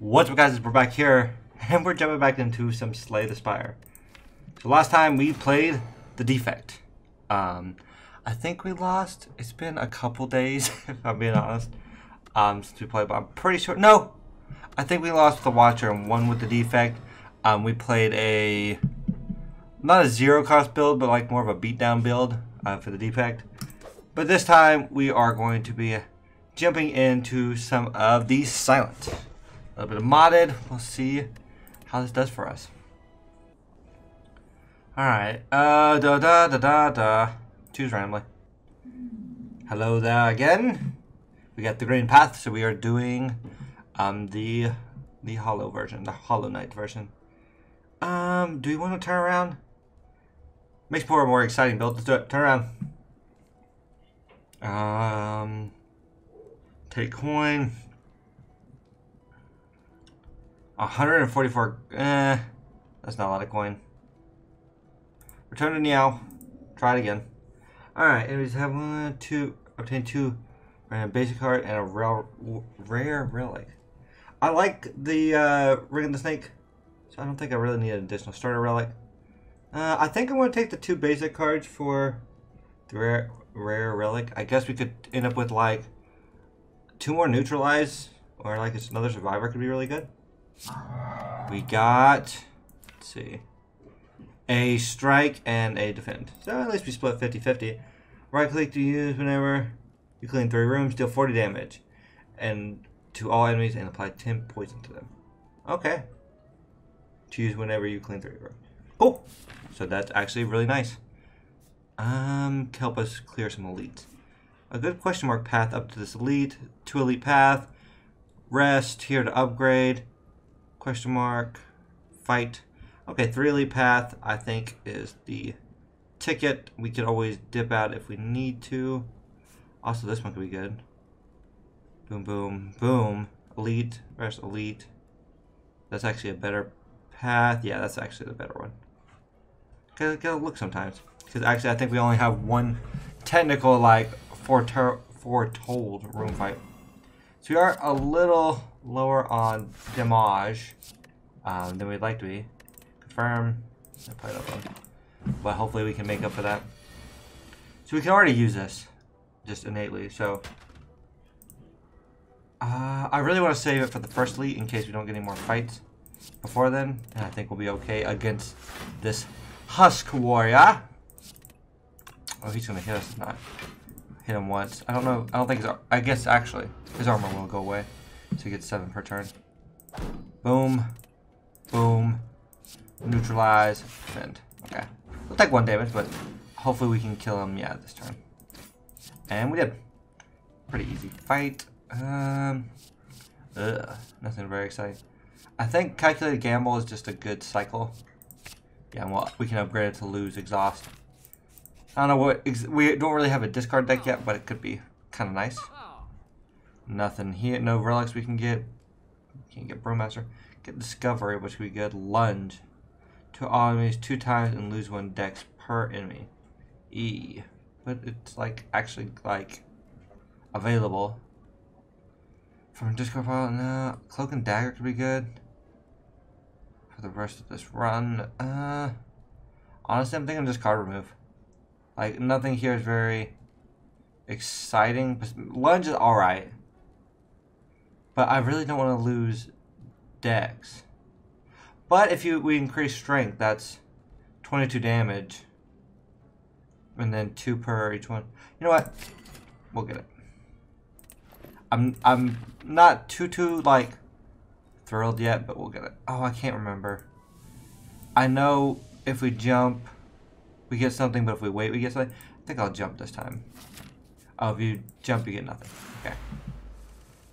What's up guys, we're back here, and we're jumping back into some Slay the Spire. So last time we played The Defect. Um, I think we lost, it's been a couple days, if I'm being honest, um, since we played, but I'm pretty sure, no! I think we lost the Watcher and won with The Defect. Um, we played a, not a zero cost build, but like more of a beatdown build uh, for The Defect. But this time, we are going to be jumping into some of the Silent. A little bit of modded. We'll see how this does for us. Alright. Uh, da da da da da. Choose randomly. Hello there again. We got the green path, so we are doing um the the hollow version, the hollow knight version. Um, do we want to turn around? Makes for a more exciting build. Let's do it. Turn around. Um, take coin. 144. Eh, that's not a lot of coin. Return to Neow. Try it again. Alright, anyways, have one, two, obtain two random basic card and a rare, relic. I like the uh, Ring of the Snake, so I don't think I really need an additional starter relic. Uh, I think I'm going to take the two basic cards for the rare, rare relic. I guess we could end up with like two more neutralize, or like it's another survivor could be really good. We got, let's see, a strike and a defend. So at least we split 50-50. Right click to use whenever you clean three rooms, deal 40 damage. And to all enemies and apply 10 poison to them. Okay. To use whenever you clean three rooms. Cool. So that's actually really nice. Um, to help us clear some elite. A good question mark path up to this elite. To elite path. Rest here to upgrade. Question mark. Fight. Okay, three elite path I think is the ticket. We could always dip out if we need to. Also, this one could be good. Boom, boom, boom. Elite, rest elite. That's actually a better path. Yeah, that's actually the better one. Gotta, gotta look sometimes. Because actually, I think we only have one technical, like, foretold room fight. So we are a little lower on damage um, than we'd like to be. Confirm. But hopefully we can make up for that. So we can already use this. Just innately. So uh, I really want to save it for the first elite in case we don't get any more fights before then. And I think we'll be okay against this Husk Warrior. Oh, he's going to hit us not. Hit him once. I don't know. I don't think his... I guess, actually, his armor will go away. So he gets 7 per turn. Boom. Boom. Neutralize. Defend. Okay. We'll take 1 damage, but hopefully we can kill him, yeah, this turn. And we did. Pretty easy fight. Um, ugh, nothing very exciting. I think Calculated Gamble is just a good cycle. Yeah, well, we can upgrade it to lose exhaust. I don't know what, we don't really have a discard deck yet, but it could be kind of nice. Nothing here, no relics we can get. Can't get Brewmaster. Get Discovery, which we get. Lunge. Two enemies two times and lose one dex per enemy. E. But it's like, actually, like, available. From discard file, no. Cloak and Dagger could be good. For the rest of this run. Uh, honestly, I'm thinking just card remove. Like, nothing here is very exciting. Lunge is alright. But I really don't want to lose dex. But if you we increase strength, that's 22 damage. And then 2 per each one. You know what? We'll get it. I'm I'm not too too like thrilled yet, but we'll get it. Oh, I can't remember. I know if we jump, we get something, but if we wait, we get something. I think I'll jump this time. Oh, if you jump, you get nothing. Okay.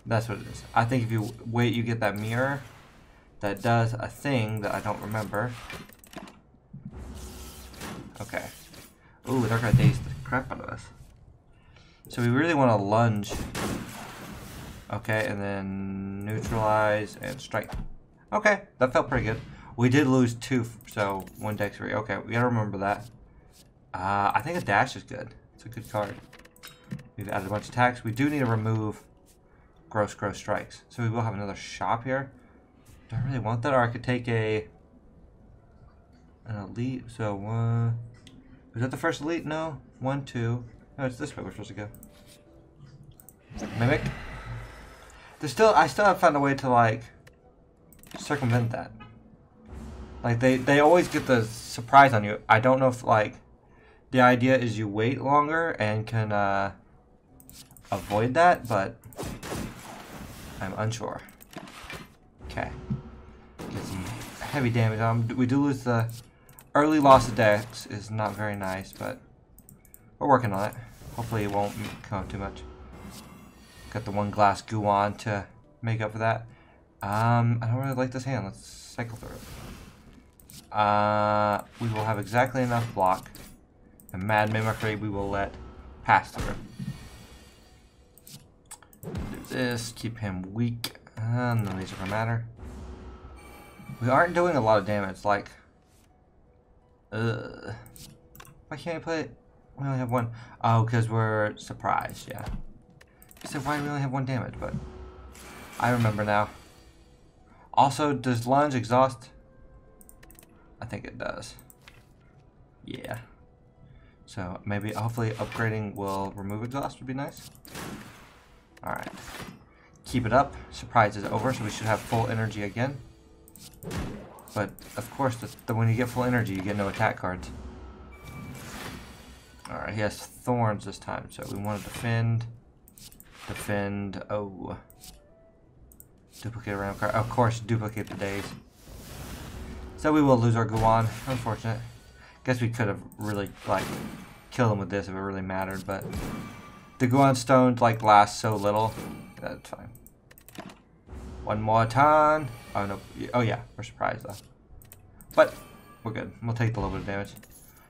That's what it is. I think if you wait, you get that mirror that does a thing that I don't remember. Okay. Ooh, they're gonna daze the crap out of us. So we really want to lunge. Okay, and then neutralize and strike. Okay, that felt pretty good. We did lose two, so one dex three. Okay, we gotta remember that. Uh, I think a dash is good. It's a good card. We've added a bunch of attacks. We do need to remove gross, gross strikes. So we will have another shop here. Do I really want that? Or I could take a an elite. So one. Is that the first elite? No. One, two. No, it's this way we're supposed to go. Mimic. There's still. I still have found a way to like circumvent that. Like they they always get the surprise on you. I don't know if like the idea is you wait longer and can uh, avoid that, but I'm unsure. Okay. Get some heavy damage on him. We do lose the early loss of dex is not very nice, but we're working on it. Hopefully it won't come too much. Got the one glass goo on to make up for that. Um, I don't really like this hand. Let's cycle through it. Uh, we will have exactly enough block. And Mad Mimicry we will let pass through. Do this, keep him weak. Uh, none of these are gonna matter. We aren't doing a lot of damage, like... Uh, why can't I play We only have one. Oh, because we're surprised, yeah. I said, why do we only have one damage, but... I remember now. Also, does lunge exhaust? I think it does. Yeah. So maybe, hopefully upgrading will remove exhaust would be nice. Alright. Keep it up. Surprise is over, so we should have full energy again. But, of course, the, the, when you get full energy, you get no attack cards. Alright, he has thorns this time, so we want to defend. Defend. Oh. Duplicate random card. Of course, duplicate the Dazed. So we will lose our Guan. Unfortunate. Guess we could have really, like, killed him with this if it really mattered, but... The Guan stones, like, last so little. That's fine. One more turn. Oh, no. Oh, yeah. We're surprised, though. But, we're good. We'll take the little bit of damage.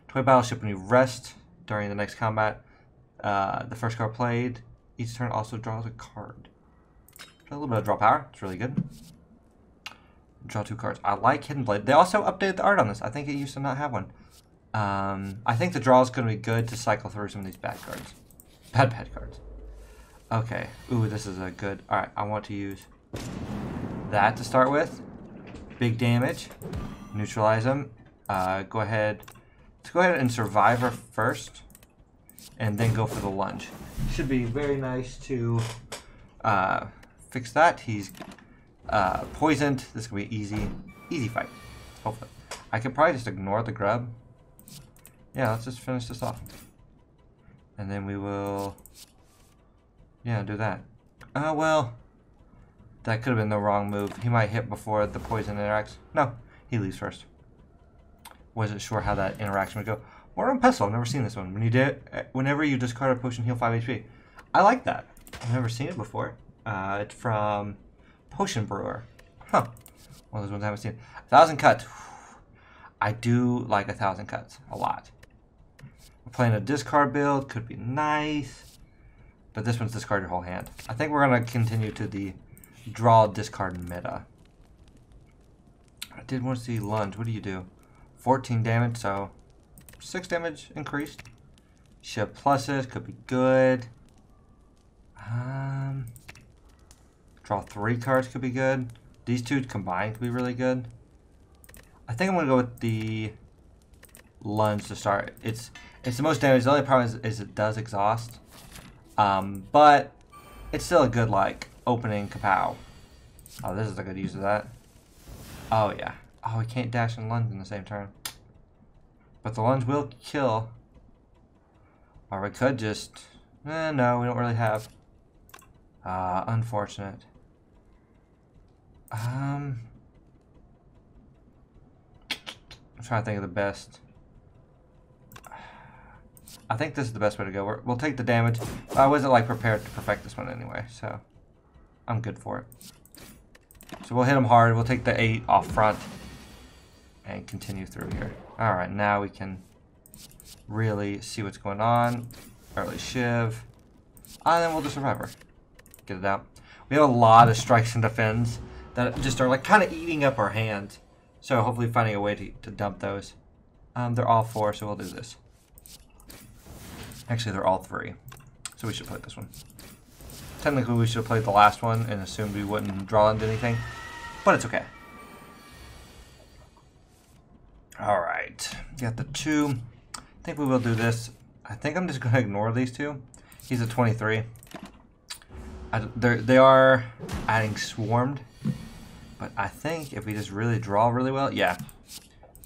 Toy Battleship, when you rest during the next combat, uh, the first card played, each turn also draws a card. A little bit of draw power. It's really good. Draw two cards. I like Hidden Blade. They also updated the art on this. I think it used to not have one. Um, I think the draw is going to be good to cycle through some of these bad cards. Bad, bad cards. Okay. Ooh, this is a good... Alright, I want to use that to start with. Big damage. Neutralize them. Uh, go ahead... Let's go ahead and survive her first. And then go for the lunge. Should be very nice to... Uh, fix that. He's uh, poisoned. This can be easy, easy fight. Hopefully, I could probably just ignore the grub. Yeah, let's just finish this off, and then we will. Yeah, do that. Oh uh, well, that could have been the wrong move. He might hit before the poison interacts. No, he leaves first. Wasn't sure how that interaction would go. War on Pestle. I've never seen this one. When you did, whenever you discard a potion, heal five HP. I like that. I've never seen it before. Uh, it's from Potion Brewer. Huh. One of those ones I haven't seen. A thousand cuts. I do like a thousand cuts a lot. Playing a discard build. Could be nice. But this one's discard your whole hand. I think we're going to continue to the draw discard meta. I did want to see lunge. What do you do? 14 damage, so 6 damage increased. Ship pluses could be good. Um, Draw three cards could be good. These two combined could be really good. I think I'm going to go with the lunge to start. It's it's the most damage. The only problem is, is it does exhaust. Um, but it's still a good, like, opening kapow. Oh, this is a good use of that. Oh, yeah. Oh, we can't dash and lunge in the same turn. But the lunge will kill. Or we could just... Eh, no, we don't really have. Uh, unfortunate. Um, I'm trying to think of the best. I think this is the best way to go. we will take the damage. I wasn't like prepared to perfect this one anyway, so I'm good for it. So we'll hit him hard. We'll take the 8 off front and continue through here. Alright, now we can really see what's going on. Early Shiv. And then we'll do Survivor. Get it out. We have a lot of strikes and defends that just are like kind of eating up our hand. So hopefully finding a way to, to dump those. Um, they're all four, so we'll do this. Actually, they're all three. So we should play this one. Technically, we should have played the last one and assumed we wouldn't draw into anything. But it's okay. Alright. Got the two. I think we will do this. I think I'm just going to ignore these two. He's a 23. I, they are adding swarmed. But I think if we just really draw really well, yeah,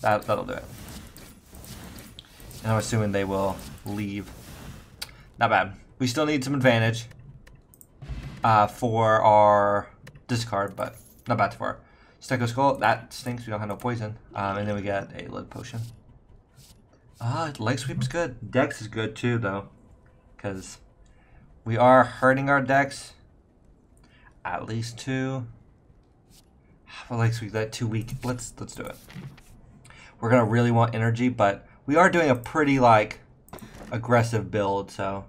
that, that'll do it. And I'm assuming they will leave not bad. We still need some advantage uh, for our discard, but not bad for our Snecko Skull. That stinks. We don't have no poison. Um, and then we get a lead potion. Ah, uh, leg sweep's good. Dex is good too, though, because we are hurting our Dex. At least two. For leg sweep, that too weak. Let's let's do it. We're gonna really want energy, but we are doing a pretty like aggressive build, so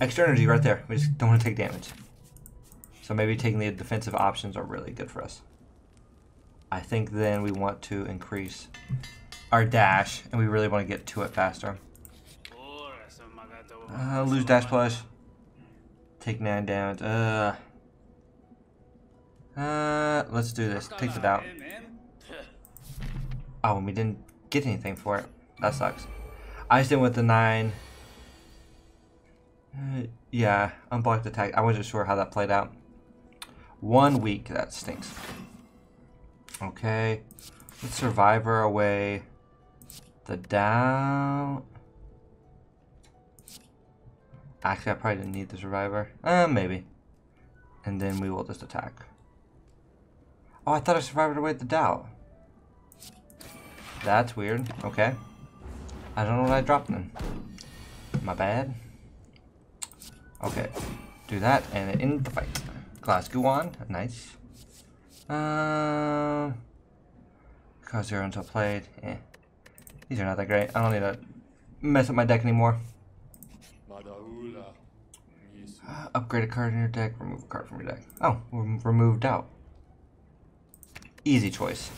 extra energy right there. We just don't want to take damage. So maybe taking the defensive options are really good for us. I think then we want to increase our dash, and we really want to get to it faster. Uh, lose dash plus. Take 9 damage. Uh, uh, let's do this. Take it out. Oh, and we didn't get anything for it. That sucks. I just did with the 9. Yeah, unblocked attack. I wasn't sure how that played out. One week. That stinks. Okay. Let's Survivor away. The down. Actually, I probably didn't need the Survivor. Uh, maybe. And then we will just attack. Oh, I thought I survived away the doubt. That's weird. Okay. I don't know what I dropped then. My bad. Okay. Do that and end the fight. Glass on. Nice. Uh, cause zero until played. Eh. These are not that great. I don't need to mess up my deck anymore. Uh, upgrade a card in your deck, remove a card from your deck. Oh, removed out. Easy choice.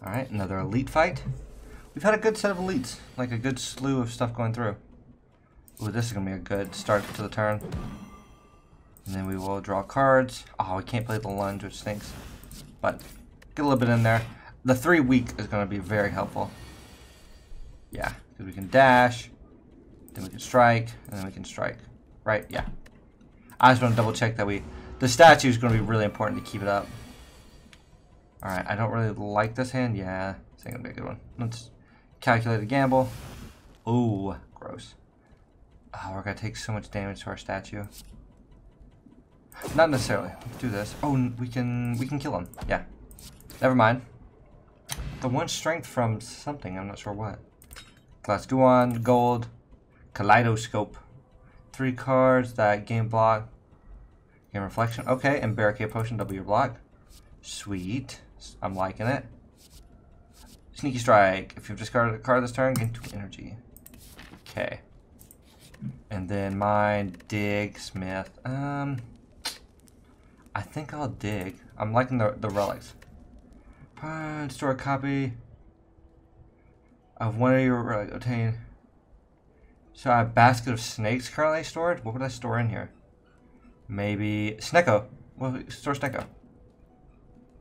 Alright, another elite fight. We've had a good set of elites, like a good slew of stuff going through. Ooh, this is going to be a good start to the turn. And then we will draw cards. Oh, we can't play the lunge, which stinks. But get a little bit in there. The three weak is going to be very helpful. Yeah, because we can dash, then we can strike, and then we can strike. Right? Yeah. I just want to double check that we... The statue is going to be really important to keep it up. Alright, I don't really like this hand. Yeah, this ain't going to be a good one. Let's calculate a gamble. Ooh, gross. Oh, we're to take so much damage to our statue. Not necessarily. Let's do this. Oh, we can we can kill him. Yeah. Never mind. The one strength from something. I'm not sure what. Glass Guan, gold, kaleidoscope. Three cards that game block. Game reflection. Okay, and barricade potion. Double your block. Sweet. I'm liking it. Sneaky strike. If you've discarded a card this turn, gain two energy. Okay. And then mine, dig, smith. Um. I think I'll dig. I'm liking the, the relics. Find, store a copy of one of your relics. Obtain. So I have a basket of snakes currently stored. What would I store in here? Maybe Snecko. Well, store Snecko.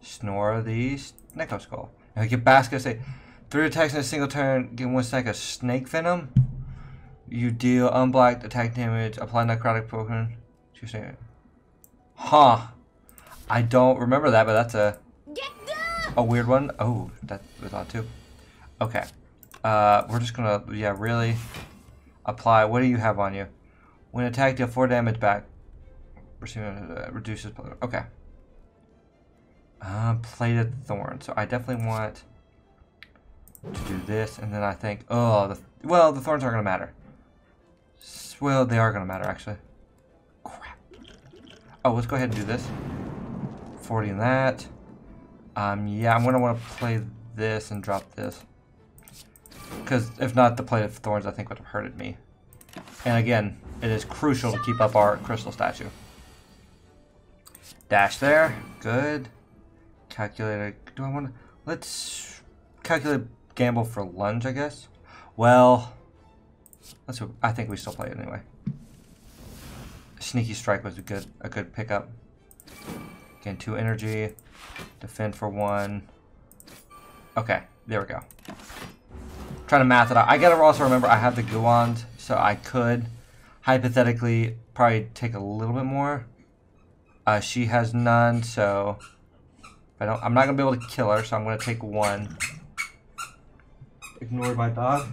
Snore the Snecko skull. I get basket. Say three attacks in a single turn. Get one stack of snake venom. You deal unblocked attack damage. Apply necrotic potion. Huh. I don't remember that, but that's a a weird one. Oh, that was odd too. Okay. Uh, we're just gonna, yeah, really apply. What do you have on you? When attacked, deal 4 damage back. Uh, reduces. Okay. Uh, plated thorn. So I definitely want to do this, and then I think, oh, the, well, the thorns aren't gonna matter. Well, they are gonna matter actually. Crap. Oh, let's go ahead and do this. 40 in that. Um, yeah, I'm going to want to play this and drop this. Because if not, the Plate of Thorns I think would have hurted me. And again, it is crucial to keep up our crystal statue. Dash there. Good. Calculator. Do I want to... Let's calculate gamble for lunge, I guess. Well, let's. I think we still play it anyway. Sneaky strike was a good a good pickup. Gain two energy. Defend for one. Okay, there we go. trying to math it out. I gotta also remember I have the Guand, so I could hypothetically probably take a little bit more. Uh, she has none, so I don't. I'm not gonna be able to kill her, so I'm gonna take one. Ignore my dog.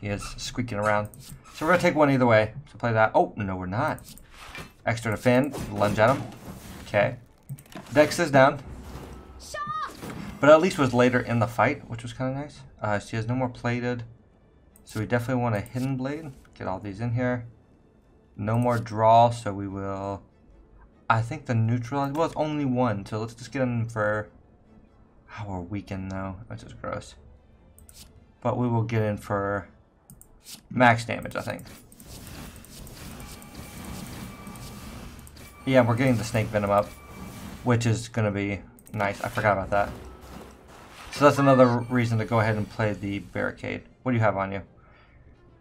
He is squeaking around. So we're gonna take one either way. So play that. Oh no, we're not. Extra to defend. Lunge at him. Okay. Dex is down. But at least was later in the fight, which was kind of nice. Uh, she has no more plated. So we definitely want a hidden blade. Get all these in here. No more draw, so we will... I think the neutralize... Well, it's only one, so let's just get in for... Oh, we're weakened though, which is gross. But we will get in for max damage, I think. Yeah, we're getting the snake venom up, which is going to be nice. I forgot about that. So that's another reason to go ahead and play the barricade. What do you have on you?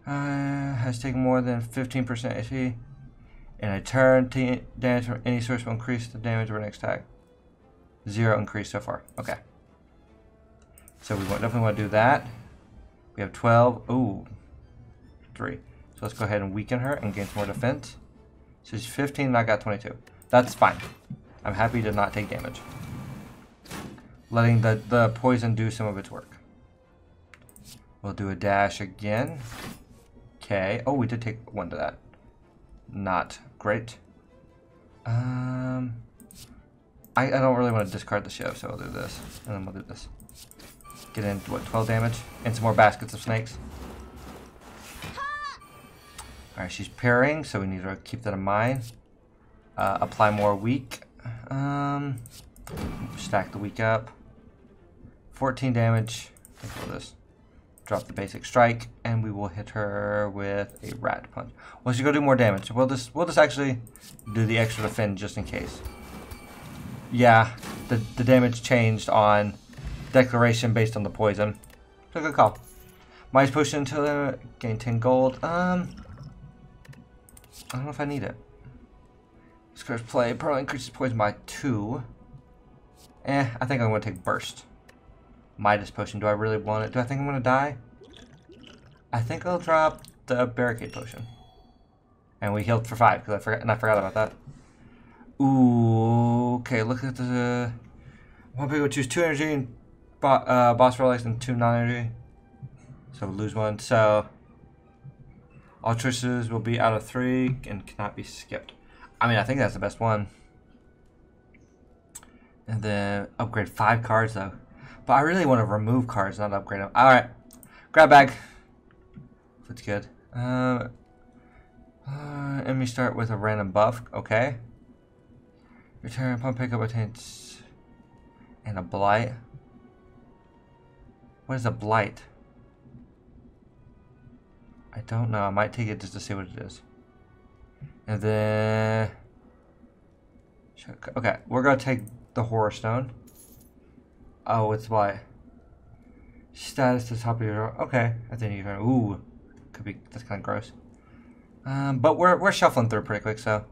Uh, has taken more than 15% HP. In a turn, damage from any source will increase the damage of our next attack. Zero increase so far. Okay. So we definitely want to do that. We have 12. Ooh. 3. So let's go ahead and weaken her and gain some more defense. So she's 15 and I got 22. That's fine. I'm happy to not take damage letting the, the poison do some of its work. We'll do a dash again. Okay. Oh, we did take one to that. Not great. Um, I, I don't really want to discard the shiv, so I'll do this. And then we'll do this. Get in, what, 12 damage? And some more baskets of snakes. Alright, she's parrying, so we need to keep that in mind. Uh, apply more weak. Um, stack the weak up. 14 damage. We'll just drop the basic strike, and we will hit her with a rat punch. Well, she's gonna do more damage. We'll just we'll just actually do the extra defend just in case. Yeah, the the damage changed on declaration based on the poison. So good call. Push into the gain 10 gold. Um, I don't know if I need it. Scourge play. Probably increases poison by two. Eh, I think I'm gonna take burst. Midas potion. Do I really want it? Do I think I'm going to die? I think I'll drop the barricade potion. And we healed for five, because I forgot and I forgot about that. Ooh, okay, look at the... One people choose two energy and bo uh, boss relics and two non-energy. So lose one. So all choices will be out of three and cannot be skipped. I mean, I think that's the best one. And then upgrade five cards though. But I really want to remove cards, not upgrade them. Alright. Grab bag. That's good. Uh, uh, let me start with a random buff. Okay. Return upon pickup attains and a blight. What is a blight? I don't know. I might take it just to see what it is. And then... Okay, we're going to take the Horror Stone. Oh, it's what? Status to top of your... Okay. I think you can... Ooh. Could be... That's kind of gross. Um, but we're, we're shuffling through pretty quick, so...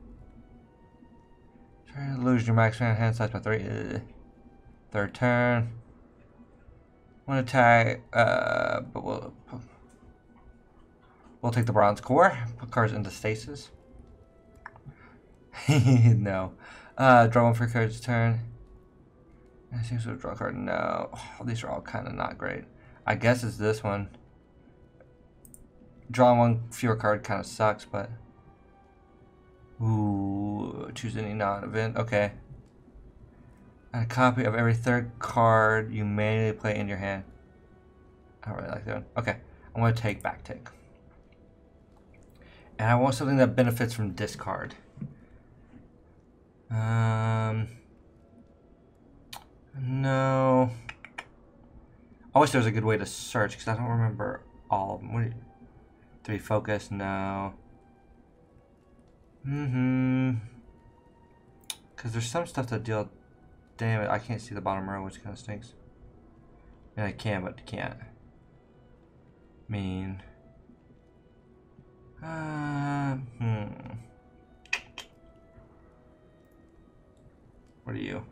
Try to lose your max hand size by three. Ugh. Third turn. One attack, uh, but we'll... We'll take the bronze core. Put cards into stasis. no. Uh, draw one for cards turn. I seems to draw card. No. Oh, these are all kind of not great. I guess it's this one. Drawing one fewer card kind of sucks, but... Ooh, choose any non-event. Okay. And a copy of every third card you manually play in your hand. I don't really like that one. Okay, I'm going to take back take. And I want something that benefits from discard. Um... No. I wish there was a good way to search because I don't remember all of them. What three focus? No. Mm-hmm. Because there's some stuff that deal... Damn it, I can't see the bottom row, which kind of stinks. Yeah, I can, but can't. I Mean. Uh, hmm. What are you?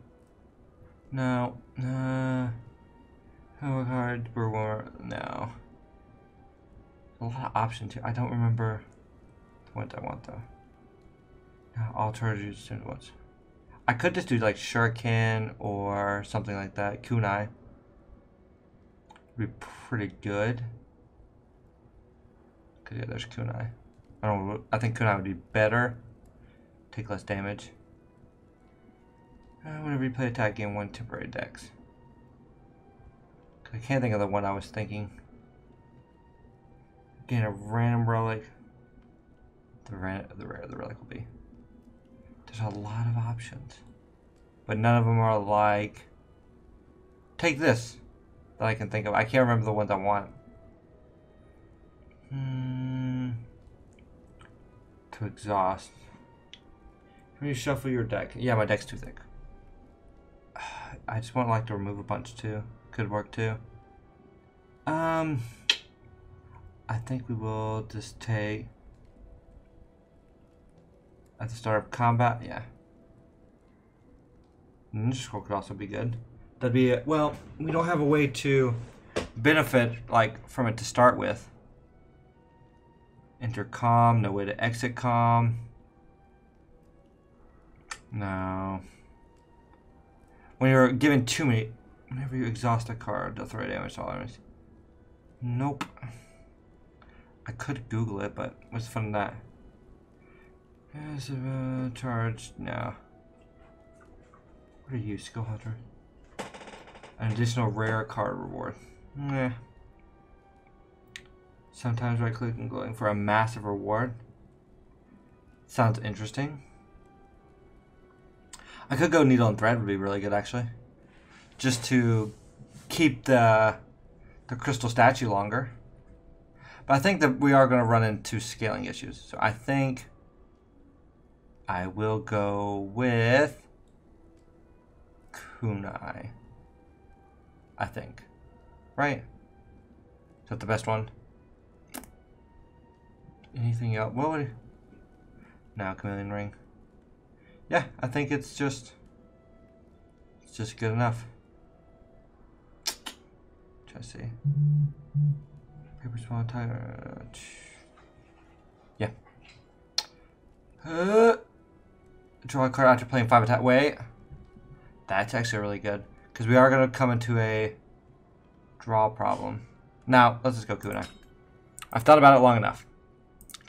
No. Uh, Oh, hard. Brewer. No. A lot of options here. I don't remember what I want though. Alternative student ones. I could just do like Shuriken or something like that. Kunai. Would be pretty good. Cause yeah, there's Kunai. I don't. I think Kunai would be better. Take less damage. Uh, whenever you play attack, gain one temporary dex. I can't think of the one I was thinking. Gain a random relic. The, ran the rare the relic will be. There's a lot of options. But none of them are like... Take this. That I can think of. I can't remember the ones I want. Hmm. To exhaust. Can you shuffle your deck? Yeah, my deck's too thick. I just want like to remove a bunch too. Could work too. Um, I think we will just take at the start of combat. Yeah. Ninja Scroll could also be good. That'd be well. We don't have a way to benefit like from it to start with. Enter calm. No way to exit calm. No. When you're given too many, whenever you exhaust a card, death ray damage to all enemies. Nope. I could Google it, but what's fun in that? It uh, charged? No. What are you, Skill Hunter? An additional rare card reward. Nah. Sometimes right clicking glowing for a massive reward. Sounds interesting. I could go needle and thread would be really good actually. Just to keep the the crystal statue longer. But I think that we are going to run into scaling issues. So I think I will go with Kunai. I think. Right? Is that the best one? Anything else? What would... Now, Chameleon Ring. Yeah, I think it's just... It's just good enough. Try to see. Paper small tiger. Yeah. Uh, draw a card after playing five attack. Wait. That's actually really good. Because we are going to come into a draw problem. Now, let's just go Kunai. I've thought about it long enough.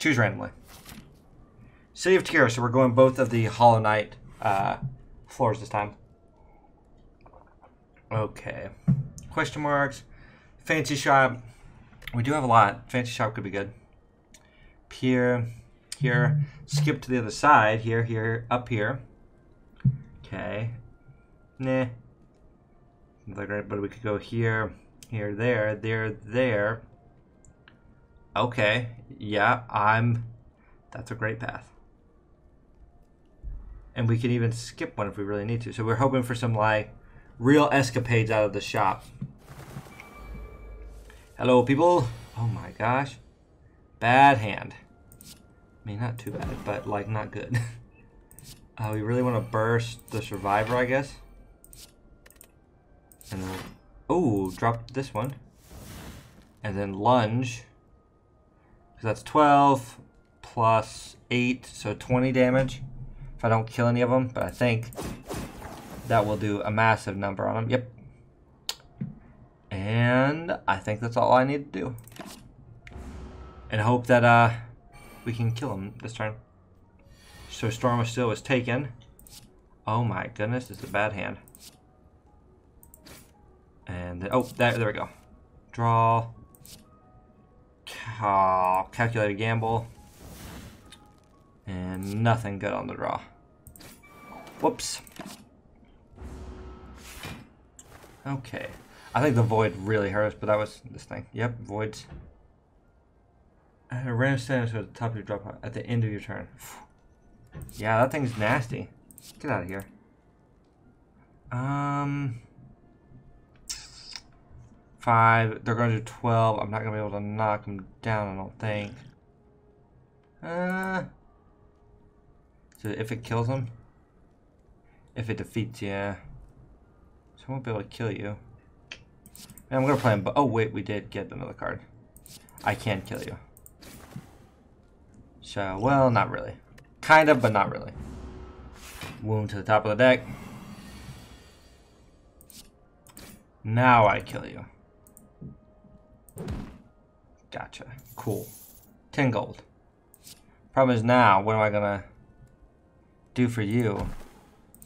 Choose randomly. City of Tears, so we're going both of the Hollow Knight uh, floors this time. Okay. Question marks. Fancy shop. We do have a lot. Fancy shop could be good. Here, here. Skip to the other side. Here, here, up here. Okay. Nah. But we could go here, here, there, there, there. Okay. Yeah, I'm... That's a great path. And we can even skip one if we really need to. So we're hoping for some, like, real escapades out of the shop. Hello, people. Oh my gosh. Bad hand. I mean, not too bad, but, like, not good. uh, we really want to burst the survivor, I guess. And then, oh, drop this one. And then lunge. That's 12 plus 8, so 20 damage. If I don't kill any of them, but I think that will do a massive number on them. Yep. And I think that's all I need to do. And hope that uh, we can kill him this turn. So Storm of Steel was taken. Oh my goodness, this is a bad hand. And oh, there we go. Draw. Cal calculated gamble. And nothing good on the draw. Whoops. Okay. I think the void really hurts, but that was this thing. Yep, voids. At a random status at the top of your drop at the end of your turn. Yeah, that thing's nasty. Get out of here. Um, five. They're going to do twelve. I'm not going to be able to knock them down. I don't think. Uh. So if it kills them, if it defeats, yeah. So I won't be able to kill you. I'm gonna play him. But oh wait, we did get another card. I can kill you. So well, not really. Kind of, but not really. Wound to the top of the deck. Now I kill you. Gotcha. Cool. 10 gold. Problem is now, what am I gonna do for you?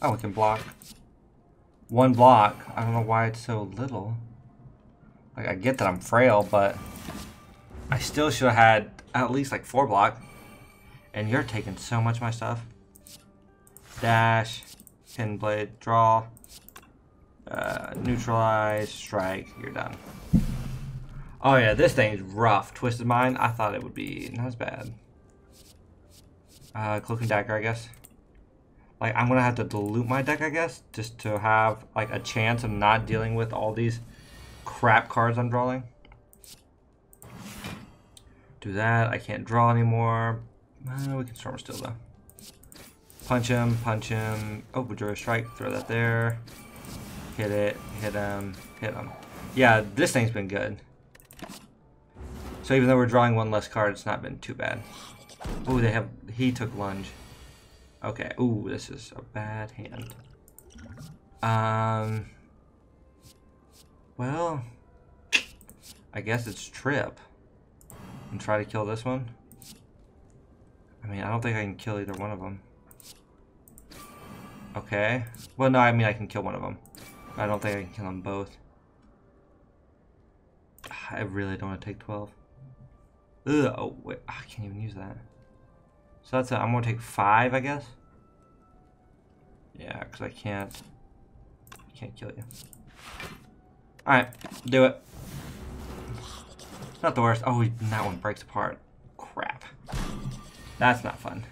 Oh, we can block. One block. I don't know why it's so little. Like, I get that I'm frail, but I still should have had at least like four block. And you're taking so much of my stuff. Dash, pin blade, draw, uh, neutralize, strike, you're done. Oh yeah, this thing's rough. Twisted Mind, I thought it would be not as bad. Uh, Cloak and Dagger, I guess. Like, I'm gonna have to dilute my deck, I guess, just to have, like, a chance of not dealing with all these crap cards I'm drawing. Do that, I can't draw anymore. Uh, we can Storm Steel, though. Punch him, punch him. Oh, Majora Strike, throw that there. Hit it, hit him, hit him. Yeah, this thing's been good. So even though we're drawing one less card, it's not been too bad. Oh, they have... He took lunge. Okay. Ooh, this is a bad hand. Um... Well... I guess it's trip. And try to kill this one. I mean, I don't think I can kill either one of them. Okay. Well, no, I mean I can kill one of them. I don't think I can kill them both. I really don't want to take 12. Ugh, oh, wait, I can't even use that. So that's it. I'm to take five, I guess. Yeah, because I can't, can't kill you. Alright, do it. Not the worst. Oh, that one breaks apart. Crap. That's not fun.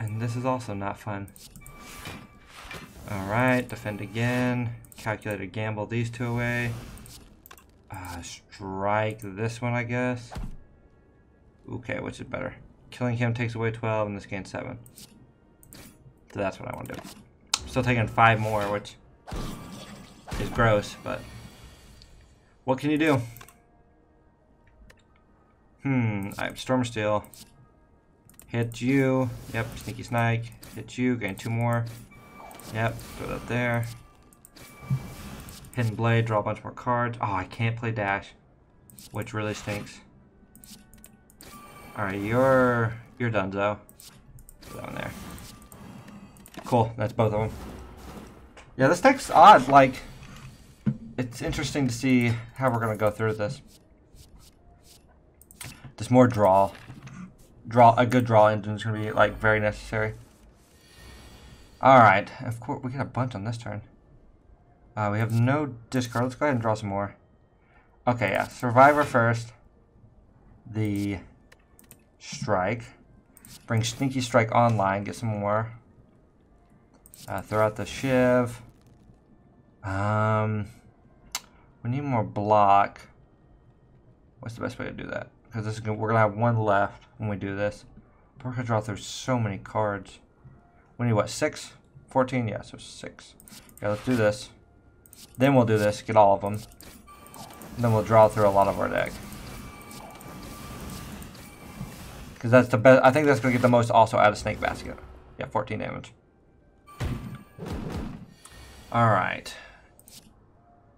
And this is also not fun. Alright, defend again. Calculated gamble these two away. Uh, strike this one, I guess. Okay, which is better? Killing him takes away 12 and this gains 7. So that's what I want to do. Still taking 5 more, which is gross, but what can you do? Hmm, I have Storm Steel. Hit you. Yep, Sneaky Snake. Hit you, gain 2 more. Yep, throw that there. Hidden Blade, draw a bunch more cards. Oh, I can't play Dash, which really stinks. Alright, you're you're done, though. One there. Cool, that's both of them. Yeah, this deck's odd. Like, it's interesting to see how we're gonna go through this. There's more draw. Draw a good draw engine is gonna be like very necessary. All right, of course we get a bunch on this turn. Uh, we have no discard. Let's go ahead and draw some more. Okay, yeah. Survivor first. The strike. Bring Stinky Strike online. Get some more. Uh, throw out the Shiv. Um, we need more block. What's the best way to do that? Because this is gonna, we're gonna have one left when we do this. We're gonna draw through so many cards. We need what? Six? 14? Yeah, so six. Yeah, let's do this. Then we'll do this, get all of them. Then we'll draw through a lot of our deck. Because that's the best. I think that's going to get the most also out of Snake Basket. Yeah, 14 damage. Alright.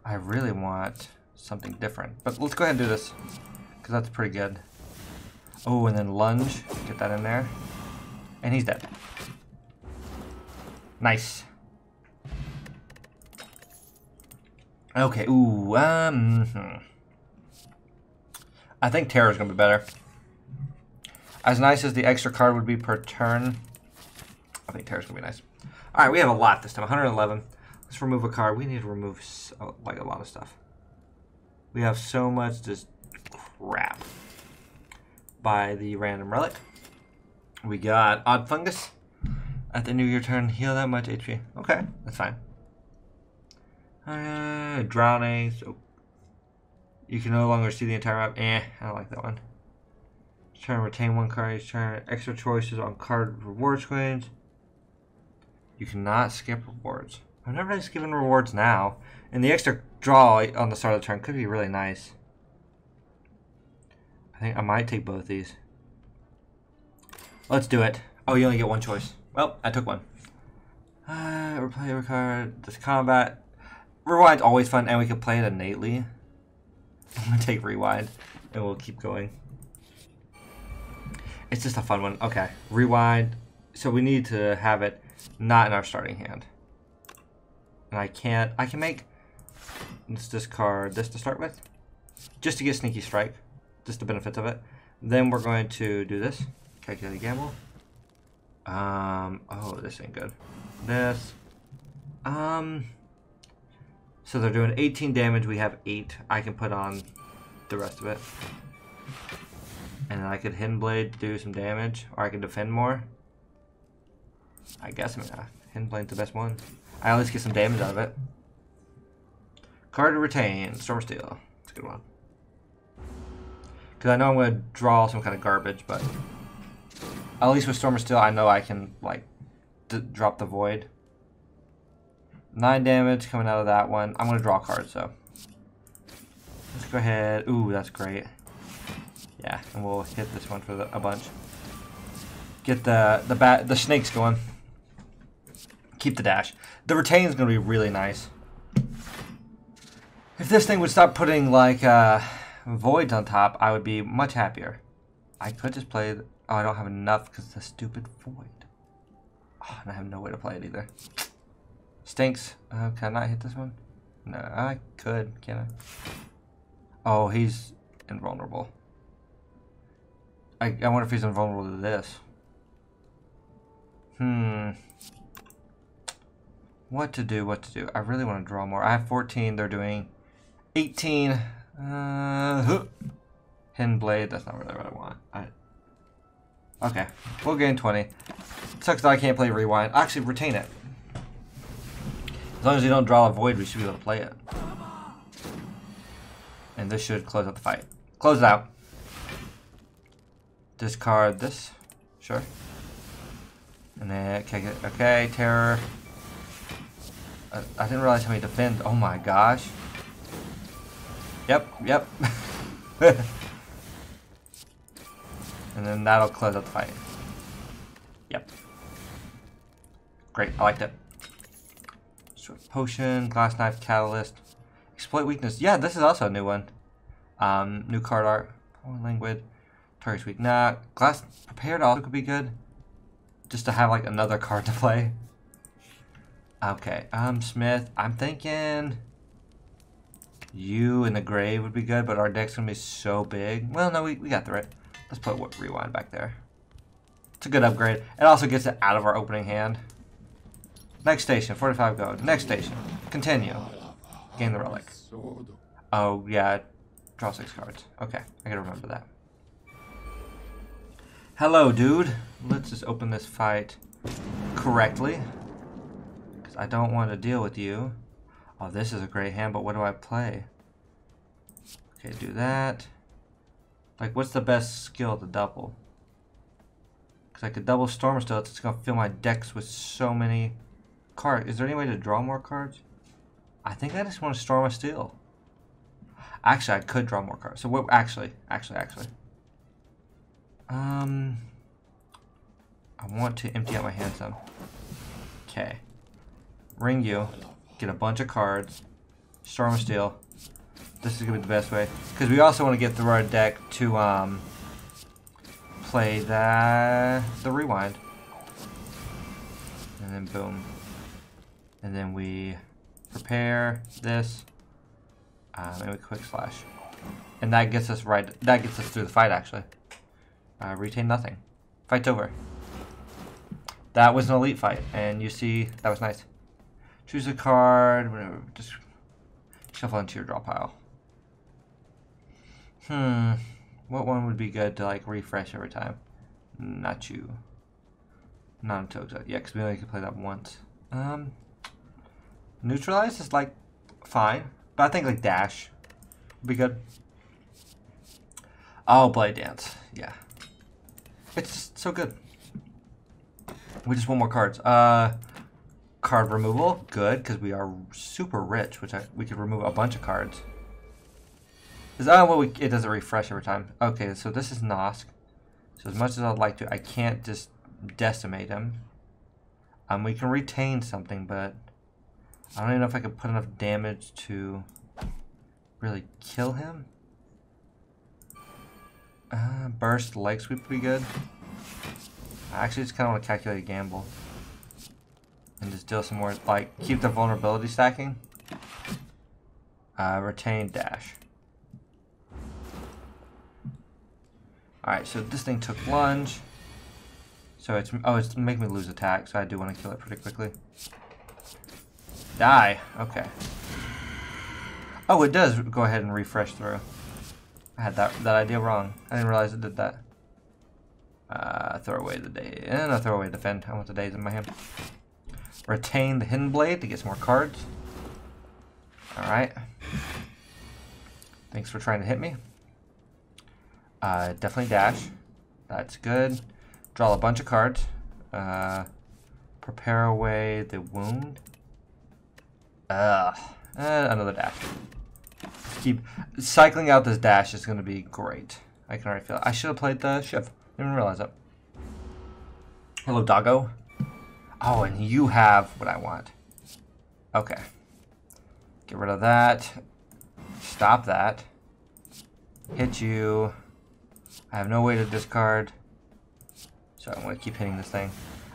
I really want something different. But let's go ahead and do this. Because that's pretty good. Oh, and then lunge. Get that in there. And he's dead. Nice. Okay, ooh, um, hmm. I think Terror's gonna be better. As nice as the extra card would be per turn, I think Terror's gonna be nice. Alright, we have a lot this time, 111. Let's remove a card. We need to remove, so, like, a lot of stuff. We have so much just crap. By the random relic. We got Odd Fungus. At the new year turn, heal that much HP. Okay, that's fine. Uh, drowning. So you can no longer see the entire map. Eh, I don't like that one. To retain one card turn. Extra choices on card reward screens. You cannot skip rewards. I've never just giving rewards now. And the extra draw on the start of the turn could be really nice. I think I might take both these. Let's do it. Oh, you only get one choice. Well, I took one. Uh, replay a card. This combat. Rewind's always fun, and we can play it innately. I'm gonna take rewind, and we'll keep going. It's just a fun one. Okay, rewind. So we need to have it not in our starting hand. And I can't, I can make, let's discard this to start with. Just to get Sneaky Strike. Just the benefits of it. Then we're going to do this. Calculate gamble. Um, oh, this ain't good. This. Um, so they're doing 18 damage. We have 8. I can put on the rest of it. And then I could Hidden Blade do some damage. Or I can defend more. I guess I'm gonna uh, Hidden Blade's the best one. I at least get some damage out of it. Card to retain. Storm Steel. It's a good one. Because I know I'm going to draw some kind of garbage, but... At least with Storm Steel, I know I can, like, drop the Void. 9 damage coming out of that one. I'm going to draw a card, so... Let's go ahead. Ooh, that's great. Yeah, and we'll hit this one for the, a bunch. Get the the bat the snakes going. Keep the dash. The retain is going to be really nice. If this thing would stop putting like uh, voids on top, I would be much happier. I could just play. oh, I don't have enough because the stupid void. Oh, and I have no way to play it either. Stinks. Uh, can I not hit this one? No, I could. Can I? Oh, he's invulnerable. I, I wonder if he's invulnerable to this. Hmm. What to do, what to do. I really want to draw more. I have 14, they're doing 18. Uh, Hidden Blade, that's not really what I want. I, okay, we'll gain 20. Sucks that I can't play Rewind. Actually, retain it. As long as you don't draw a Void, we should be able to play it. And this should close out the fight. Close it out. Discard this. Sure. And then, okay, okay, terror. I, I didn't realize how many defend. Oh my gosh. Yep, yep. and then that'll close out the fight. Yep. Great, I liked it. Potion, glass knife, catalyst, exploit weakness. Yeah, this is also a new one. Um, new card art, languid. Target's weak. Nah, Glass Prepared also could be good. Just to have like another card to play. Okay, um, Smith, I'm thinking you and the grave would be good, but our deck's gonna be so big. Well, no, we, we got the right. Let's put rewind back there. It's a good upgrade. It also gets it out of our opening hand. Next station, 45 gold. Next station, continue. Gain the relic. Oh, yeah, draw six cards. Okay, I gotta remember that. Hello, dude. Let's just open this fight correctly. Because I don't want to deal with you. Oh, this is a great hand, but what do I play? Okay, do that. Like, what's the best skill to double? Because I could double Storm Steel, It's going to fill my decks with so many cards. Is there any way to draw more cards? I think I just want to Storm a Steel. Actually, I could draw more cards. So what? Actually, actually, actually. Um, I want to empty out my hand some. Okay. Ring you. Get a bunch of cards. Storm of Steel. This is to be the best way. Because we also want to get through our deck to um, play that, the Rewind. And then boom. And then we prepare this. Um, and we quick slash. And that gets us right, that gets us through the fight actually. Uh, retain nothing. Fight's over. That was an elite fight, and you see, that was nice. Choose a card, whatever, just shuffle into your draw pile. Hmm, what one would be good to like refresh every time? Not you. Not Toga. Yeah, because we only can play that once. Um, neutralize is like fine, but I think like dash would be good. Oh, blade dance. Yeah. It's just so good. We just want more cards. Uh, Card removal, good, because we are super rich, which I, we could remove a bunch of cards. Is that what we, it doesn't refresh every time. Okay, so this is Nosk. So as much as I'd like to, I can't just decimate him. Um, we can retain something, but I don't even know if I could put enough damage to really kill him. Uh, burst leg sweep would be good. I actually just kind of want to calculate a gamble. And just deal some more, like, keep the vulnerability stacking. Uh, retain dash. Alright, so this thing took lunge. So it's, oh, it's making me lose attack, so I do want to kill it pretty quickly. Die, okay. Oh, it does go ahead and refresh through. I had that, that idea wrong. I didn't realize it did that. Uh, throw away the day. and no, throw away the defend. I want the days in my hand. Retain the hidden blade to get some more cards. Alright. Thanks for trying to hit me. Uh, definitely dash. That's good. Draw a bunch of cards. Uh, prepare away the wound. Ugh. Uh, another dash. Keep cycling out this dash is going to be great. I can already feel it. I should have played the Shiv. Didn't realize it. Hello, doggo. Oh, and you have what I want. Okay. Get rid of that. Stop that. Hit you. I have no way to discard. So I'm going to keep hitting this thing.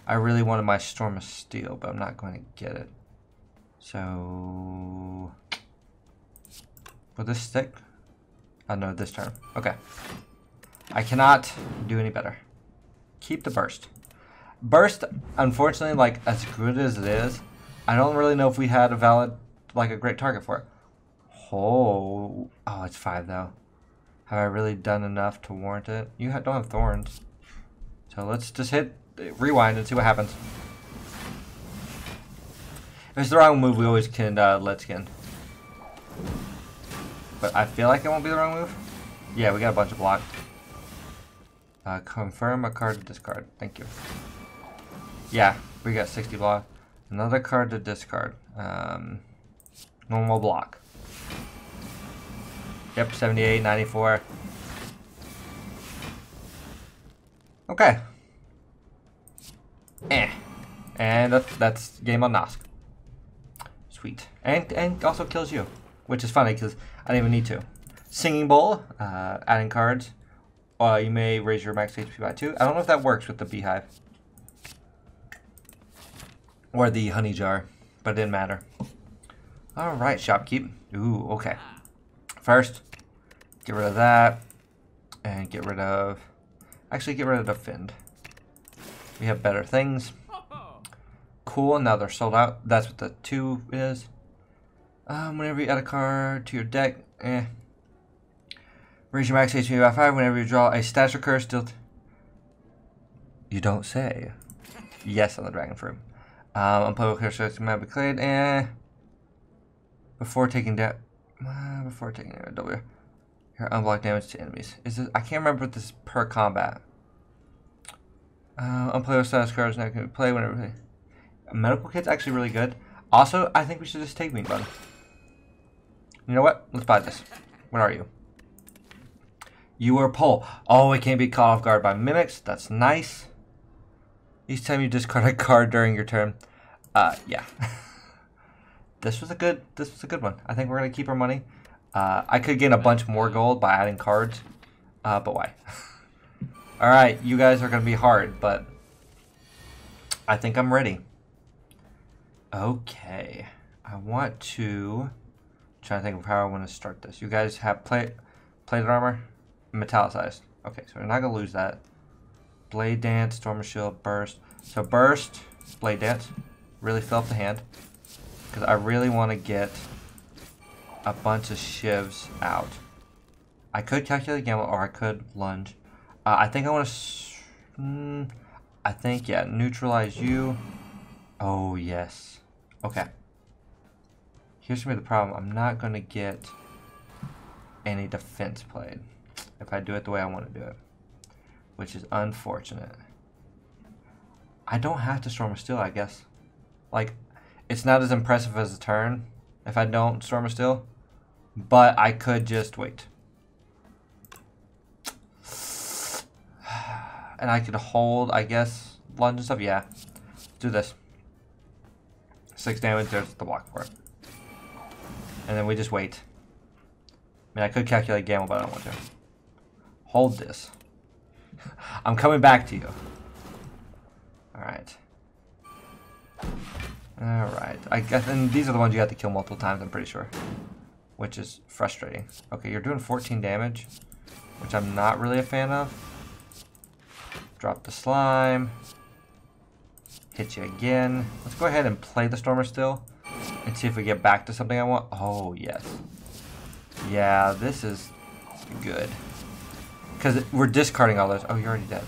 I really wanted my Storm of Steel, but I'm not going to get it. So... Will this stick? Oh no, this turn. Okay. I cannot do any better. Keep the burst. Burst, unfortunately, like, as good as it is, I don't really know if we had a valid, like, a great target for it. Oh, oh, it's five, though. Have I really done enough to warrant it? You don't have thorns. So let's just hit rewind and see what happens. It's the wrong move, we always can uh, let skin. But I feel like it won't be the wrong move. Yeah, we got a bunch of block. Uh, confirm a card to discard. Thank you. Yeah, we got 60 block. Another card to discard. Um, normal block. Yep, 78, 94. Okay. Eh. And that's, that's game on Nosk. Sweet. And, and also kills you. Which is funny because I didn't even need to. Singing Bowl, uh, adding cards. Uh, you may raise your max HP by 2. I don't know if that works with the Beehive. Or the Honey Jar. But it didn't matter. Alright, Shopkeep. Ooh, okay. First, get rid of that. And get rid of... Actually, get rid of the Find. We have better things. Cool, now they're sold out. That's what the 2 is. Um, whenever you add a card to your deck, eh. Raise your max HP by 5 whenever you draw a stature curse still... You don't say. Yes on the Dragon Fruit. Um, unplayable character might be cleared, eh. Before taking that, uh, before taking a W, here unblock damage to enemies. Is this? I can't remember this is per combat. Uh, unplayable status cards now can play whenever. Medical kit's actually really good. Also, I think we should just take Meat Bun. You know what? Let's buy this. What are you? You are Pole. Oh, it can't be caught off guard by mimics. That's nice. Each time you discard a card during your turn. Uh, yeah. this was a good. This was a good one. I think we're gonna keep our money. Uh, I could gain a bunch more gold by adding cards, uh, but why? All right, you guys are gonna be hard, but I think I'm ready. Okay, I want to. try to think of how I want to start this. You guys have plate, plated armor, metallicized. Okay, so we're not gonna lose that. Blade Dance, Storm Shield, Burst. So Burst, Blade Dance, really fill up the hand. Because I really want to get a bunch of shivs out. I could calculate gamble or I could lunge. Uh, I think I want to... Mm, I think, yeah, neutralize you. Oh, yes. Okay. Here's be the problem. I'm not going to get any defense played if I do it the way I want to do it which is unfortunate. I don't have to Storm of Steel, I guess. Like, It's not as impressive as a turn if I don't Storm of Steel. But I could just wait. And I could hold, I guess, lunge and stuff. Yeah. Let's do this. Six damage, there's the block for it. And then we just wait. I mean, I could calculate gamble, but I don't want to. Hold this. I'm coming back to you. Alright. Alright. I guess, and these are the ones you have to kill multiple times, I'm pretty sure. Which is frustrating. Okay, you're doing 14 damage, which I'm not really a fan of. Drop the slime. Hit you again. Let's go ahead and play the Storm of Steel. And see if we get back to something I want. Oh, yes. Yeah, this is good. Because we're discarding all those. Oh, you're already dead.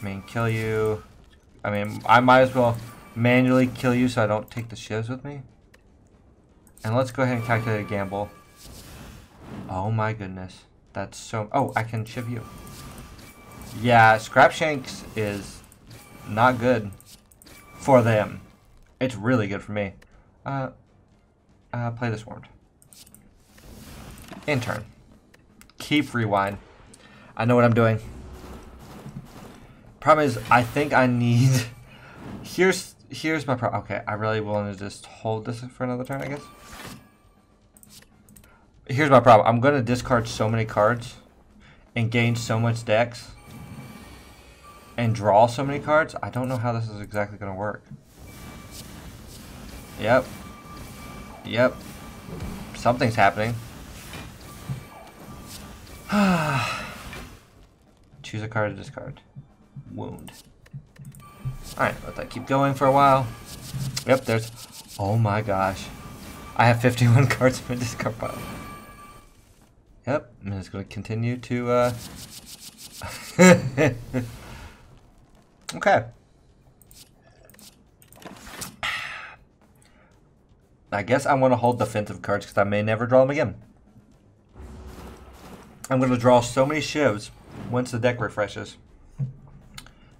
I mean, kill you. I mean, I might as well manually kill you so I don't take the shivs with me. And let's go ahead and calculate a gamble. Oh my goodness. That's so... Oh, I can shiv you. Yeah, Scrapshanks is not good for them. It's really good for me. Uh, uh, play this Swarmed. Intern. Keep rewind. I know what I'm doing. Problem is, I think I need... Here's here's my problem. Okay, I really want to just hold this for another turn, I guess. Here's my problem. I'm going to discard so many cards and gain so much dex and draw so many cards. I don't know how this is exactly going to work. Yep. Yep. Something's happening. Choose a card to discard. Wound. Alright, let that keep going for a while. Yep, there's... Oh my gosh. I have 51 cards in my discard pile. Yep, I'm just going to continue to... Uh... okay. I guess I want to hold defensive cards because I may never draw them again. I'm going to draw so many shivs once the deck refreshes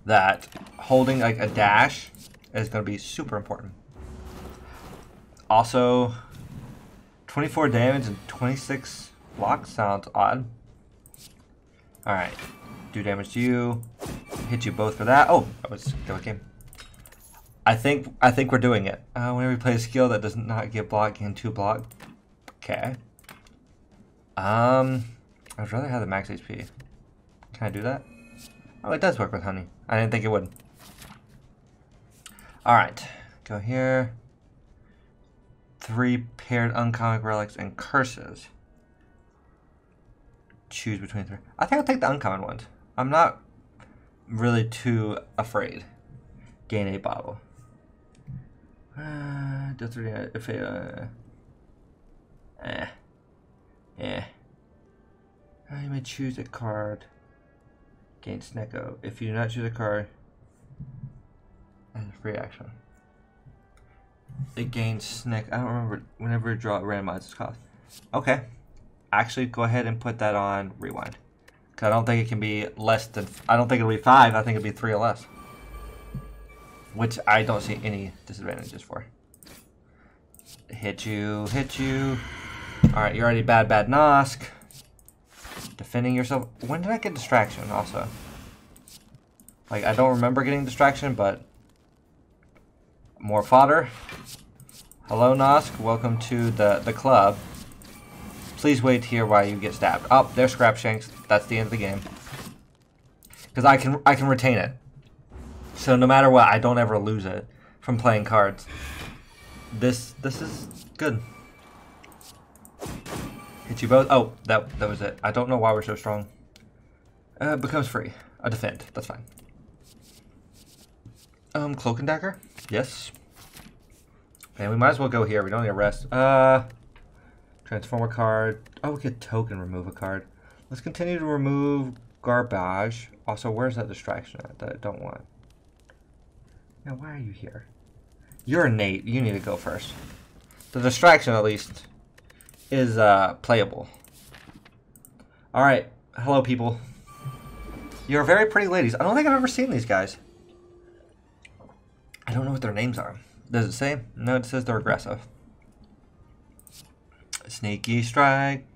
that holding like a dash is going to be super important. Also, 24 damage and 26 block sounds odd. Alright, do damage to you, hit you both for that. Oh, that was game. I think I think we're doing it. Uh, whenever we play a skill that does not get blocked, gain two block. Okay. Um, I'd rather have the max HP. Can I do that? Oh, it does work with honey. I didn't think it would. Alright, go here. Three paired uncommon relics and curses. Choose between three. I think I'll take the uncommon ones. I'm not really too afraid. Gain a bottle. Uh, if it, uh, eh, eh. Uh, you may choose a card. Gain Snecko. If you do not choose a card, and free action. It gains Sneck. I don't remember. Whenever you draw, it randomizes cost. Okay. Actually, go ahead and put that on rewind. Because I don't think it can be less than. I don't think it'll be five. I think it'll be three or less. Which I don't see any disadvantages for. Hit you, hit you. Alright, you're already bad, bad Nosk. Defending yourself. When did I get distraction also? Like, I don't remember getting distraction, but... More fodder. Hello, Nosk. Welcome to the, the club. Please wait here while you get stabbed. Oh, there's Scrapshanks. That's the end of the game. Because I can, I can retain it. So no matter what, I don't ever lose it from playing cards. This this is good. Hit you both. Oh, that that was it. I don't know why we're so strong. Uh, becomes free. A defend. That's fine. Um, cloak and dagger. Yes. And we might as well go here. We don't need a rest. Uh, transform a card. Oh, we could token remove a card. Let's continue to remove garbage. Also, where's that distraction at that I don't want? Now, why are you here? You're Nate. You need to go first. The distraction, at least, is uh, playable. Alright. Hello, people. You're very pretty ladies. I don't think I've ever seen these guys. I don't know what their names are. Does it say? No, it says they're aggressive. Sneaky strike.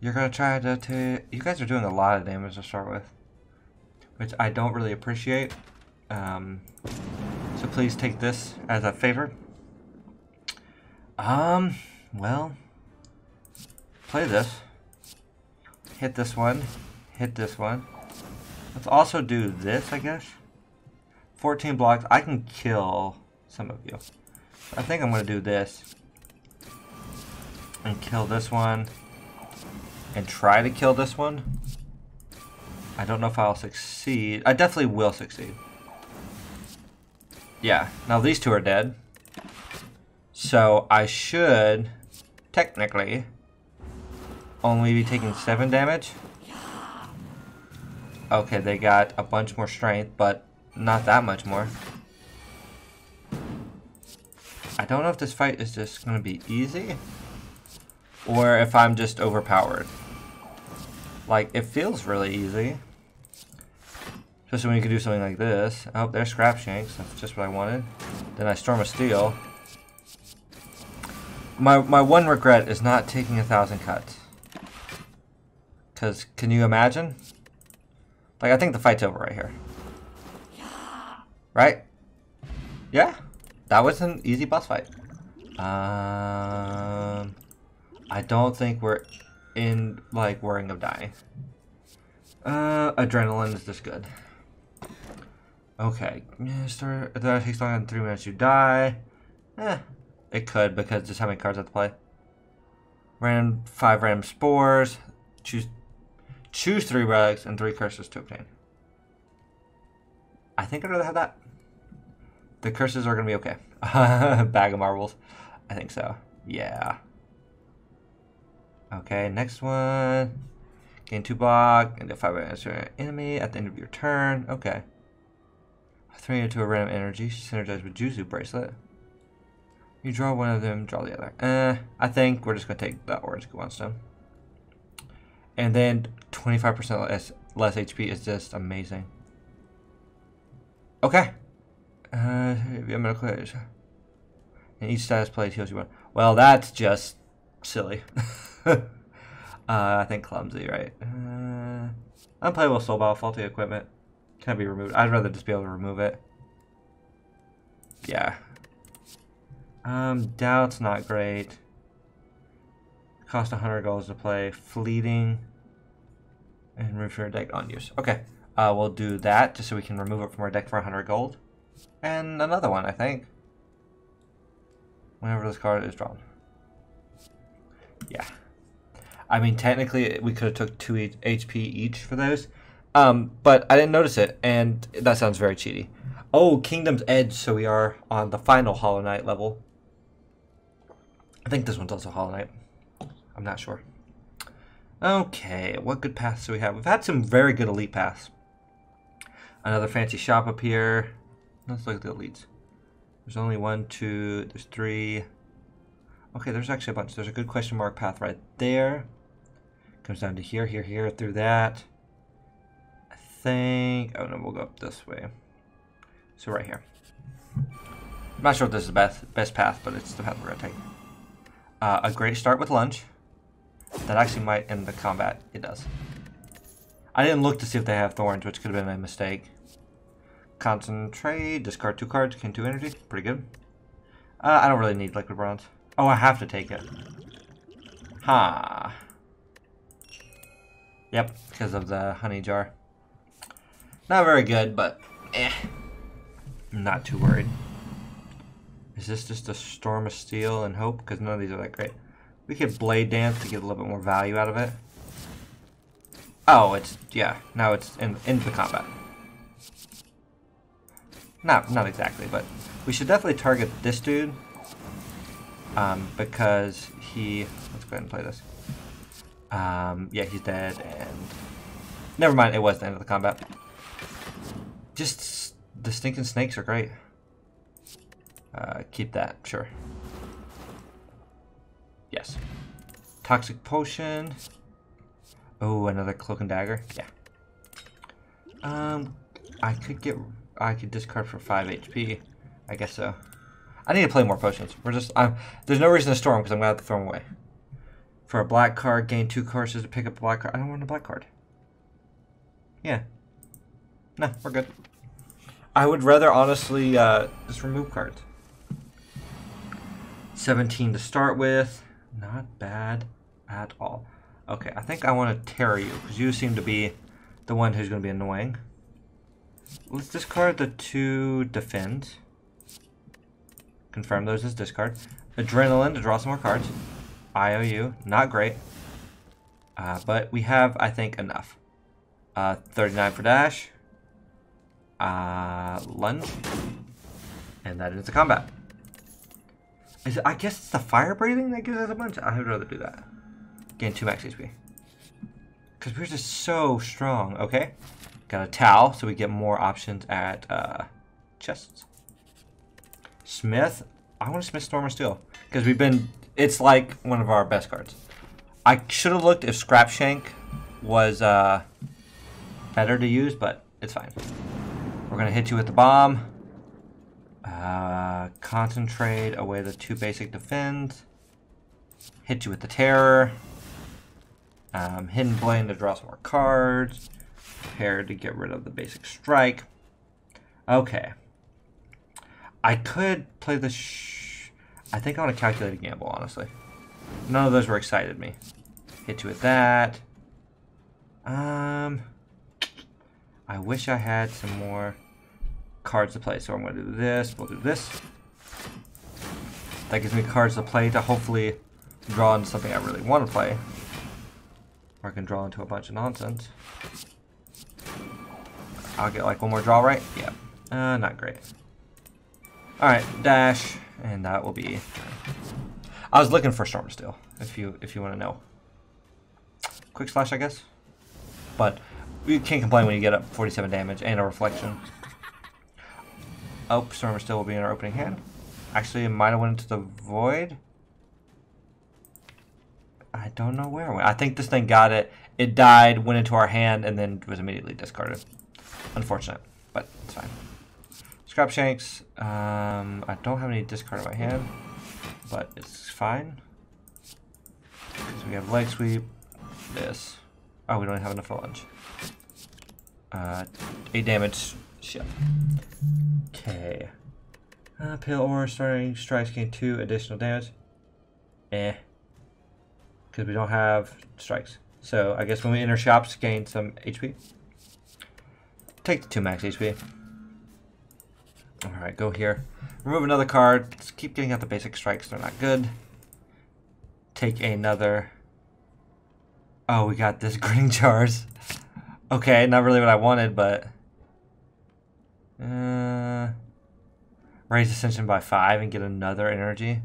You're gonna try to. You guys are doing a lot of damage to start with. Which I don't really appreciate. Um, so please take this as a favor. Um, well... Play this. Hit this one. Hit this one. Let's also do this, I guess. 14 blocks. I can kill some of you. I think I'm going to do this. And kill this one. And try to kill this one. I don't know if I'll succeed. I definitely will succeed. Yeah. Now these two are dead. So I should, technically, only be taking 7 damage. Okay, they got a bunch more strength, but not that much more. I don't know if this fight is just going to be easy. Or if I'm just overpowered. Like, it feels really easy. Especially when you can do something like this. Oh, there's Scrap Shanks. That's just what I wanted. Then I Storm of Steel. My, my one regret is not taking a thousand cuts. Because, can you imagine? Like, I think the fight's over right here. Right? Yeah? That was an easy boss fight. Um, I don't think we're in, like, worrying of dying. Uh, adrenaline is just good. Okay. Mister, that takes longer than three minutes, you die. Eh, it could, because just how many cards have to play. Random, five random spores. Choose Choose three relics and three curses to obtain. I think I'd rather have that. The curses are to be okay. Bag of marbles. I think so. Yeah. Okay, next one. Gain two block and the five answer enemy at the end of your turn. Okay. Three into a random energy. Synergize with Juzu bracelet. You draw one of them, draw the other. Eh, I think we're just to take the orange one stone. And then 25% less, less HP is just amazing. Okay. Uh, I'm gonna close. And each status play heals you one. Well, that's just silly. uh, I think clumsy, right? Uh, unplayable soul ball, faulty equipment. Can be removed. I'd rather just be able to remove it. Yeah. Um, doubt's not great. Cost 100 goals to play. Fleeting. And remove from your deck on use. Okay. Uh, we'll do that just so we can remove it from our deck for 100 gold. And another one, I think. Whenever this card is drawn. Yeah. I mean, technically, we could have took 2 HP each for those. Um, but I didn't notice it, and that sounds very cheaty. Oh, Kingdom's Edge, so we are on the final Hollow Knight level. I think this one's also Hollow Knight. I'm not sure. Okay, what good paths do we have? We've had some very good elite paths. Another fancy shop up here. Let's look at the elites. There's only one, two, there's three. Okay, there's actually a bunch. There's a good question mark path right there. Comes down to here, here, here, through that. I think... Oh, no, we'll go up this way. So right here. I'm not sure if this is the best, best path, but it's the path we're going to take. Uh, a great start with lunch. That actually might end the combat. It does. I didn't look to see if they have thorns, which could have been a mistake. Concentrate, discard two cards, gain two energy. Pretty good. Uh, I don't really need liquid bronze. Oh, I have to take it. Ha. Yep, because of the honey jar. Not very good, but eh. I'm not too worried. Is this just a storm of steel and hope? Because none of these are that great. We could blade dance to get a little bit more value out of it. Oh, it's, yeah, now it's in, into the combat. Not, not exactly, but we should definitely target this dude. Um, because he, let's go ahead and play this. Um, yeah, he's dead, and never mind, it was the end of the combat. Just, the stinking snakes are great. Uh, keep that, sure. Yes. Toxic potion. Oh, another cloak and dagger. Yeah. Um, I could get. I could discard for 5 HP. I guess so. I need to play more potions. We're just... I'm, there's no reason to store them because I'm to have to throw them away. For a black card, gain 2 courses to pick up a black card. I don't want a black card. Yeah. No, we're good. I would rather, honestly, uh, just remove cards. 17 to start with. Not bad at all. Okay, I think I want to tear you, because you seem to be the one who's going to be annoying. Let's discard the two defend. Confirm those as discard. Adrenaline to draw some more cards. IOU, not great. Uh, but we have, I think, enough. Uh, 39 for dash. Uh, lunge. And that ends the combat. Is it, I guess it's the fire breathing that gives us a bunch. I would rather do that. Gain 2 max HP. Because we're just so strong. Okay. Got a towel, so we get more options at uh, chests. Smith. I want to Smith Storm of Steel. Because we've been... It's like one of our best cards. I should have looked if Scrap Shank was uh, better to use, but it's fine. We're going to hit you with the bomb. Uh, concentrate away the two basic defends. Hit you with the terror. Um, hidden blade to draw some more cards. Prepare to get rid of the basic strike. Okay. I could play the. I think I want to calculate a gamble, honestly. None of those were excited me. Hit you with that. Um, I wish I had some more cards to play. So I'm going to do this. We'll do this. That gives me cards to play to hopefully draw into something I really want to play. Or I can draw into a bunch of nonsense. I'll get like one more draw right? Yeah. Uh, not great. Alright, dash, and that will be... I was looking for Storm Steel, if you if you want to know. Quick Slash, I guess. But you can't complain when you get up 47 damage and a Reflection. Oh, Storm Steel will be in our opening hand. Actually, it might have went into the Void. I don't know where. I think this thing got it. It died, went into our hand, and then was immediately discarded. Unfortunate, but it's fine. Scrap Shanks. Um, I don't have any discard in my hand, but it's fine. We have Leg Sweep, this. Oh, we don't have enough lunge. Uh, 8 damage, ship. Okay. Uh, Pale Ore starting strikes gain 2 additional damage. Eh because we don't have strikes. So I guess when we enter shops, gain some HP. Take the 2 max HP. Alright, go here. Remove another card. Let's keep getting out the basic strikes. They're not good. Take another. Oh, we got this grinning jars. Okay, not really what I wanted, but... Uh, raise ascension by 5 and get another energy.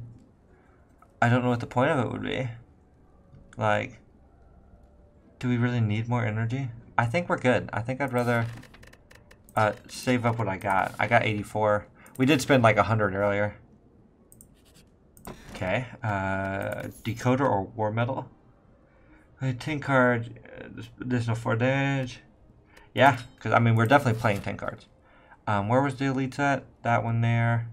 I don't know what the point of it would be. Like, do we really need more energy? I think we're good. I think I'd rather uh, save up what I got. I got 84. We did spend like 100 earlier. Okay. Uh, decoder or war metal. A 10 card, uh, additional 4 damage. Yeah, because I mean, we're definitely playing 10 cards. Um, where was the elite at? That one there.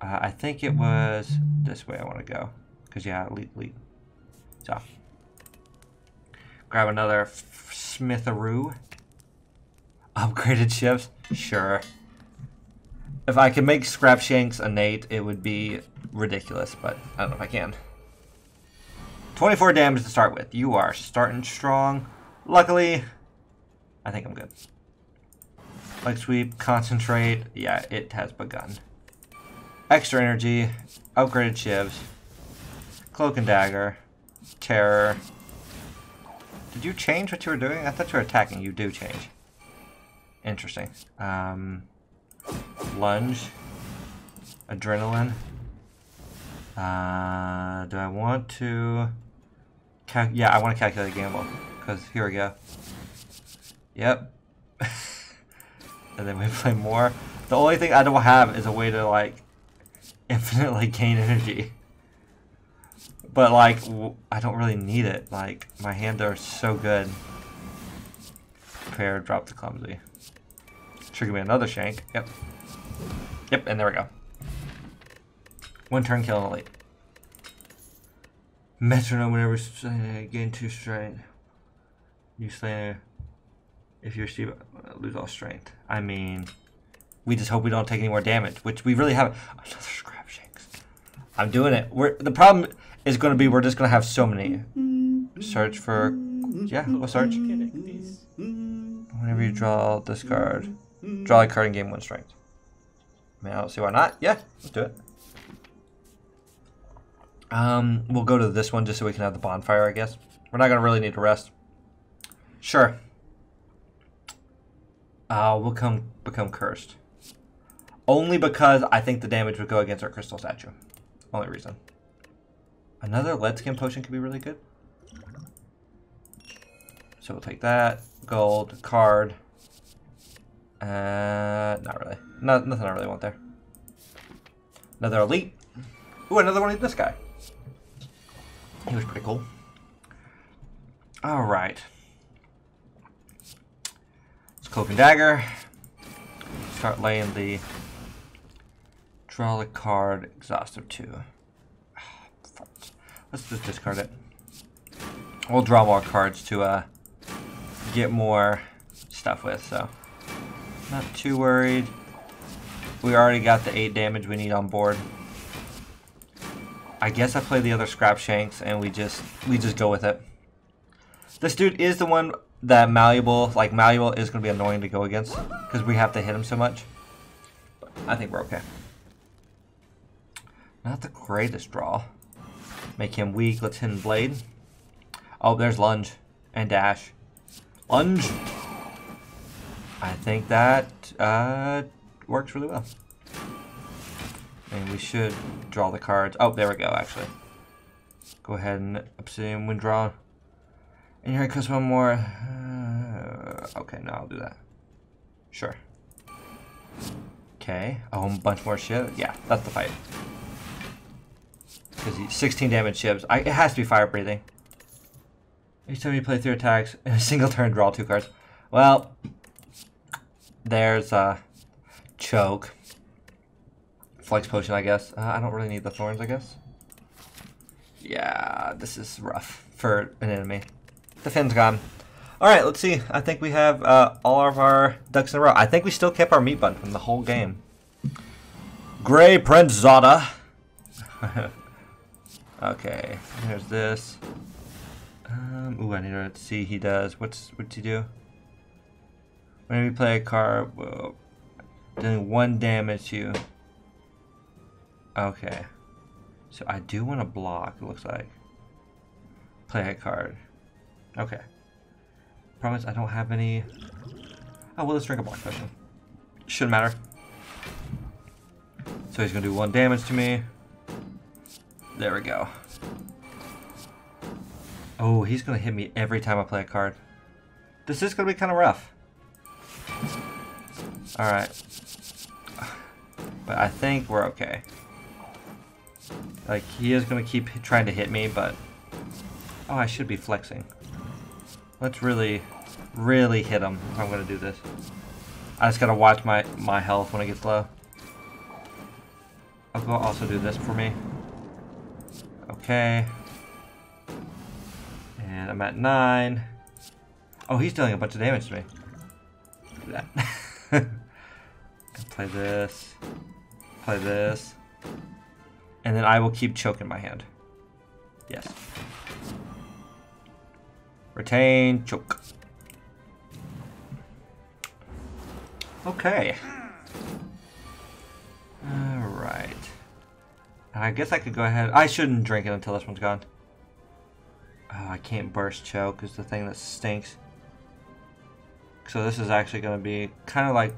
Uh, I think it was this way I want to go. Because, yeah, elite, elite. So, grab another Smitharoo. Upgraded ships? Sure. If I could make Scrap Shanks innate, it would be ridiculous, but I don't know if I can. 24 damage to start with. You are starting strong. Luckily, I think I'm good. Leg sweep, concentrate. Yeah, it has begun. Extra energy, upgraded shivs, cloak and dagger, terror. Did you change what you were doing? I thought you were attacking. You do change. Interesting. Um, lunge. Adrenaline. Uh, do I want to... yeah, I want to calculate a gamble. Because here we go. Yep. and then we play more. The only thing I don't have is a way to, like, infinitely gain energy. But, like, I don't really need it. Like, my hands are so good. Prepare, drop the clumsy. Trigger me another shank. Yep. Yep, and there we go. One turn kill elite. Metronome whenever uh, gain two strength. You slay if you receive uh, lose all strength. I mean, we just hope we don't take any more damage, which we really haven't. Another scrap shanks. I'm doing it. We're the problem is going to be we're just going to have so many. Search for yeah, we'll search. Whenever you draw this card, draw a card and gain one strength. I mean, I don't see why not. Yeah, let's do it. Um, we'll go to this one just so we can have the bonfire, I guess. We're not going to really need to rest. Sure. Uh, we'll come become cursed. Only because I think the damage would go against our crystal statue. Only reason. Another lead skin potion could be really good. So we'll take that. Gold, card. Uh, not really. No, nothing I really want there. Another elite. Ooh, another one of this guy. He was pretty cool. All right. Let's cloak and dagger. Start laying the draw the card exhaustive two. Let's just discard it. We'll draw more cards to uh get more stuff with, so not too worried. We already got the 8 damage we need on board. I guess I play the other scrap shanks and we just we just go with it. This dude is the one that malleable, like malleable is going to be annoying to go against because we have to hit him so much. But I think we're okay. Not the greatest draw. Make him weak. Let's hit him blade. Oh, there's lunge and dash. Lunge. I think that uh, works really well. And we should draw the cards. Oh, there we go, actually. Go ahead and Obsidian Wind draw. And here comes one more. Uh, okay, no, I'll do that. Sure. Okay, a whole bunch more shit. Yeah, that's the fight. Because he's 16 damage ships. I, it has to be fire breathing. Each time you play three attacks in a single turn, draw two cards. Well, there's a choke. Flex potion, I guess. Uh, I don't really need the thorns, I guess. Yeah, this is rough for an enemy. The fin's gone. Alright, let's see. I think we have uh, all of our ducks in a row. I think we still kept our meat bun from the whole game. Gray Prince Zada. okay, here's this. Um, ooh, I need to see he does. What's what's he do? Whenever you play a card, well, doing one damage to you. Okay. So I do want to block, it looks like. Play a card. Okay. Promise I don't have any... Oh, well, let's drink a block potion. Shouldn't matter. So he's going to do one damage to me. There we go. Oh, he's going to hit me every time I play a card. This is going to be kind of rough. Alright. But I think we're okay. Like, he is going to keep trying to hit me, but... Oh, I should be flexing. Let's really, really hit him if I'm going to do this. I just got to watch my, my health when it gets low. I'll go also do this for me. Okay. And I'm at 9. Oh, he's dealing a bunch of damage to me. Do that. play this. Play this. And then I will keep choking my hand. Yes. Retain, choke. Okay. Alright. I guess I could go ahead. I shouldn't drink it until this one's gone. Oh, I can't burst choke is the thing that stinks. So this is actually going to be kind of like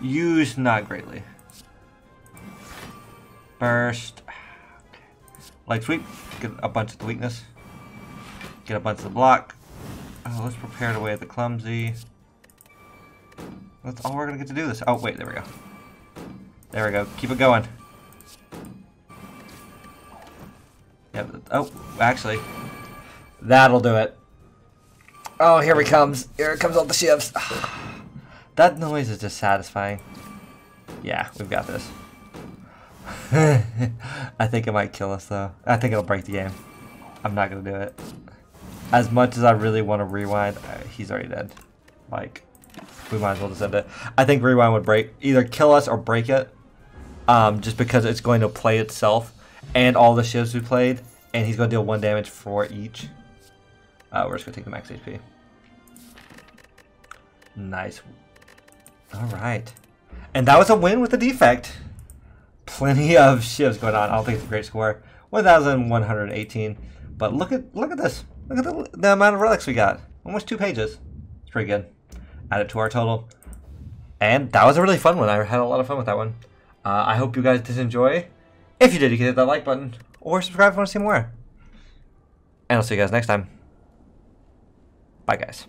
used not greatly. Burst. Light sweep. Get a bunch of the weakness. Get a bunch of the block. Oh, let's prepare to way the clumsy. That's all we're gonna get to do this. Oh, wait, there we go. There we go. Keep it going. Yep. Oh, actually, that'll do it. Oh, here he comes. Here comes all the ships. That noise is just satisfying. Yeah, we've got this. I think it might kill us though. I think it'll break the game. I'm not gonna do it. As much as I really want to rewind, uh, he's already dead. Like, we might as well just end it. I think rewind would break, either kill us or break it. Um, just because it's going to play itself and all the ships we played, and he's going to deal one damage for each. Uh, we're just to take the max HP. Nice. Alright. And that was a win with a defect. Plenty of shifts going on. I don't think it's a great score. 1,118. But look at look at this. Look at the, the amount of relics we got. Almost two pages. It's pretty good. Add it to our total. And that was a really fun one. I had a lot of fun with that one. Uh, I hope you guys did enjoy. If you did, you can hit that like button. Or subscribe if you want to see more. And I'll see you guys next time. Bye, guys.